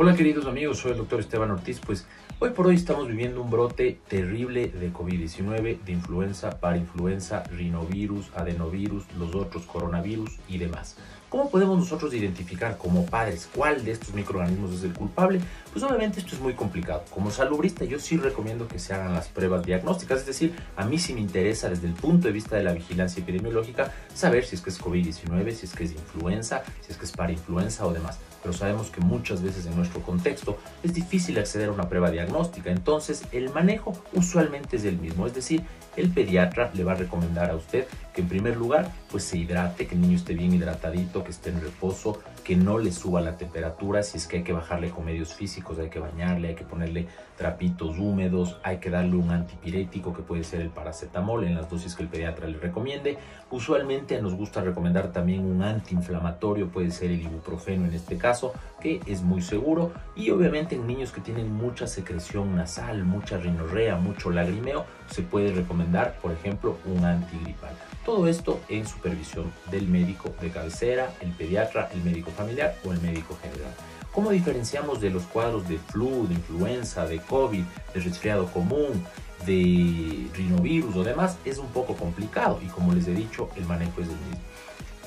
Hola queridos amigos, soy el doctor Esteban Ortiz. Pues hoy por hoy estamos viviendo un brote terrible de COVID-19, de influenza, parainfluenza, rinovirus, adenovirus, los otros coronavirus y demás. ¿Cómo podemos nosotros identificar como padres cuál de estos microorganismos es el culpable? Pues obviamente esto es muy complicado. Como salubrista yo sí recomiendo que se hagan las pruebas diagnósticas, es decir, a mí sí me interesa desde el punto de vista de la vigilancia epidemiológica saber si es que es COVID-19, si es que es influenza, si es que es parainfluenza o demás. Pero sabemos que muchas veces en nuestro contexto es difícil acceder a una prueba diagnóstica, entonces el manejo usualmente es el mismo, es decir, el pediatra le va a recomendar a usted que en primer lugar pues se hidrate, que el niño esté bien hidratadito, que esté en reposo, que no le suba la temperatura, si es que hay que bajarle con medios físicos, hay que bañarle, hay que ponerle trapitos húmedos, hay que darle un antipirético que puede ser el paracetamol en las dosis que el pediatra le recomiende. Usualmente nos gusta recomendar también un antiinflamatorio, puede ser el ibuprofeno en este caso, que es muy seguro y obviamente en niños que tienen mucha secreción nasal, mucha rinorrea, mucho lagrimeo, se puede recomendar, por ejemplo, un antigripal. Todo esto en supervisión del médico de cabecera, el pediatra, el médico familiar o el médico general. ¿Cómo diferenciamos de los cuadros de flu, de influenza, de COVID, de resfriado común, de rinovirus o demás? Es un poco complicado y como les he dicho, el manejo es el mismo.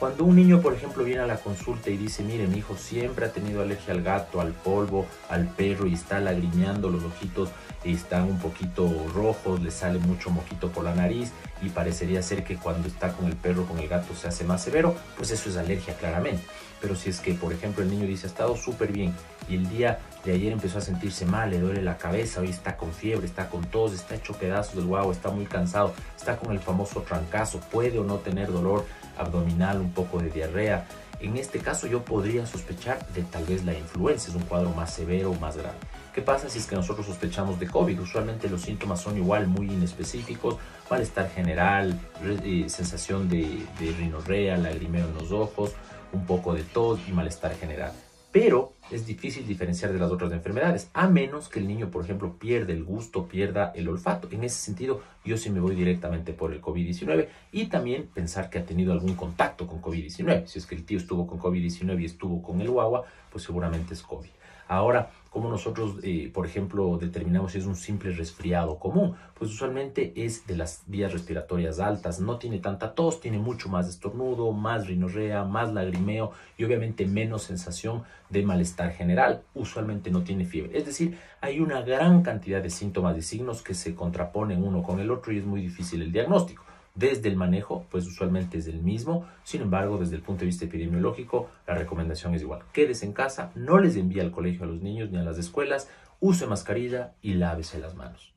Cuando un niño, por ejemplo, viene a la consulta y dice, mire, mi hijo siempre ha tenido alergia al gato, al polvo, al perro y está lagrimeando los ojitos están un poquito rojos, le sale mucho moquito por la nariz y parecería ser que cuando está con el perro, con el gato se hace más severo, pues eso es alergia claramente. Pero si es que, por ejemplo, el niño dice, ha estado súper bien y el día de ayer empezó a sentirse mal, le duele la cabeza, hoy está con fiebre, está con tos, está hecho pedazos del guau, está muy cansado, está con el famoso trancazo, puede o no tener dolor abdominal, un poco de diarrea. En este caso yo podría sospechar de tal vez la influenza, es un cuadro más severo, más grave. ¿Qué pasa si es que nosotros sospechamos de COVID? Usualmente los síntomas son igual muy inespecíficos, malestar general, eh, sensación de, de rinorrea, lagrimeo en los ojos, un poco de tos y malestar general. Pero es difícil diferenciar de las otras enfermedades, a menos que el niño, por ejemplo, pierda el gusto, pierda el olfato. En ese sentido, yo sí me voy directamente por el COVID-19 y también pensar que ha tenido algún contacto con COVID-19. Si es que el tío estuvo con COVID-19 y estuvo con el guagua, pues seguramente es COVID. Ahora, ¿cómo nosotros, eh, por ejemplo, determinamos si es un simple resfriado común? Pues usualmente es de las vías respiratorias altas, no tiene tanta tos, tiene mucho más estornudo, más rinorrea, más lagrimeo y obviamente menos sensación de malestar general. Usualmente no tiene fiebre. Es decir, hay una gran cantidad de síntomas y signos que se contraponen uno con el otro y es muy difícil el diagnóstico. Desde el manejo, pues usualmente es el mismo. Sin embargo, desde el punto de vista epidemiológico, la recomendación es igual. Quédese en casa, no les envíe al colegio a los niños ni a las escuelas, use mascarilla y lávese las manos.